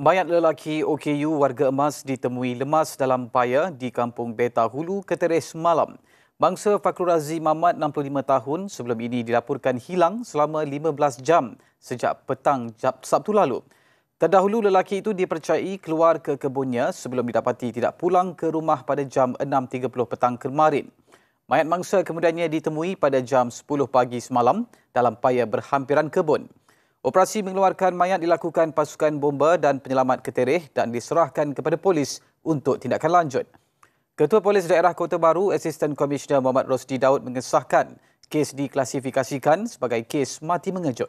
Mayat lelaki OKU warga emas ditemui lemas dalam paya di kampung Beta Hulu, Keteris semalam. Bangsa Fakrul Razi Mamat, 65 tahun, sebelum ini dilaporkan hilang selama 15 jam sejak petang Sabtu lalu. Terdahulu lelaki itu dipercayai keluar ke kebunnya sebelum didapati tidak pulang ke rumah pada jam 6.30 petang kemarin. Mayat mangsa kemudiannya ditemui pada jam 10 pagi semalam dalam paya berhampiran kebun. Operasi mengeluarkan mayat dilakukan pasukan bomba dan penyelamat keterih dan diserahkan kepada polis untuk tindakan lanjut. Ketua Polis Daerah Kota Baru, Asisten Komisioner Muhammad Rosdi Daud mengesahkan kes diklasifikasikan sebagai kes mati mengejut.